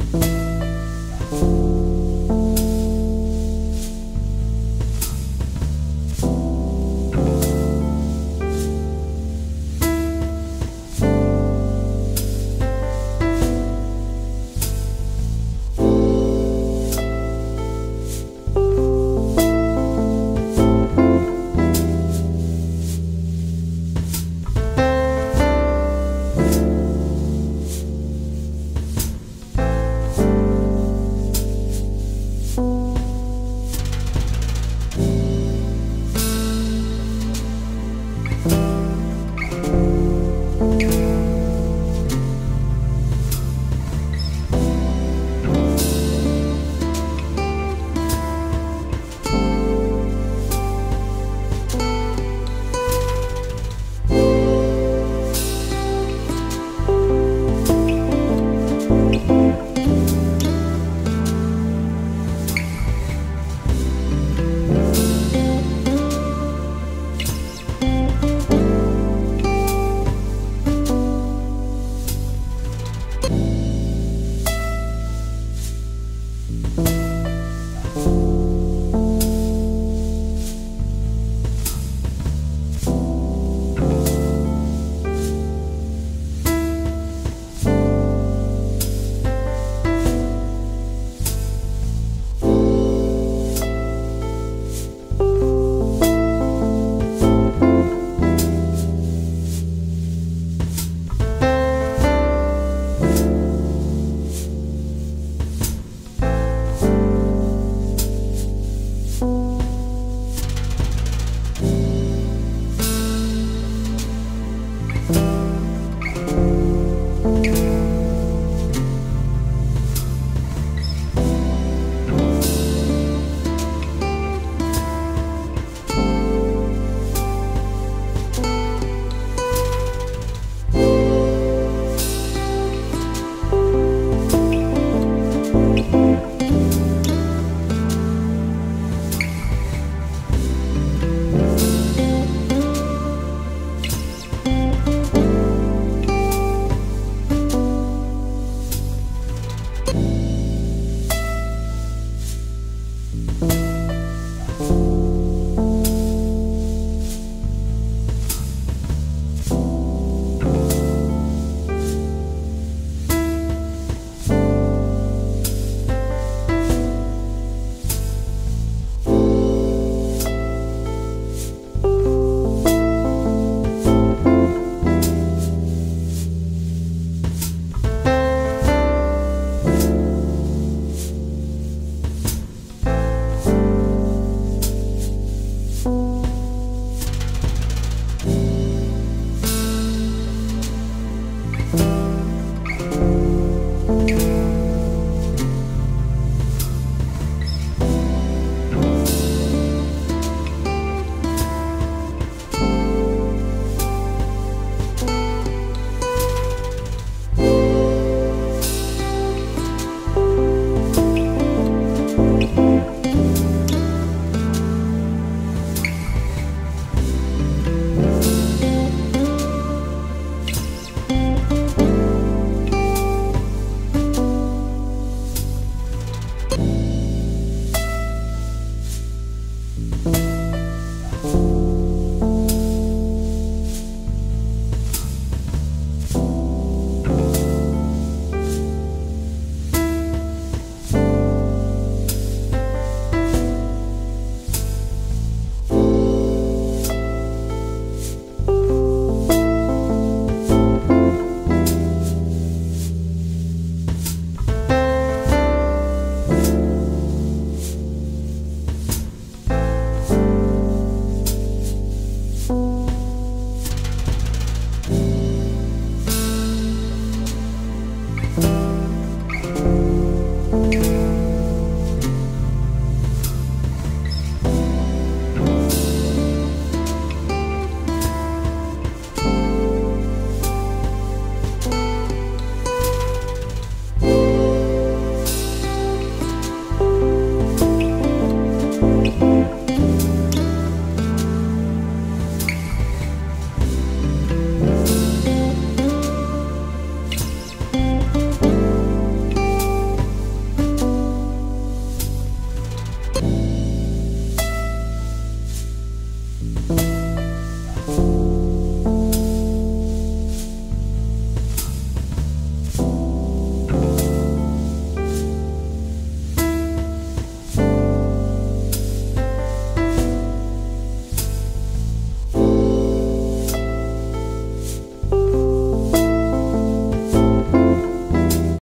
Bye. Bye.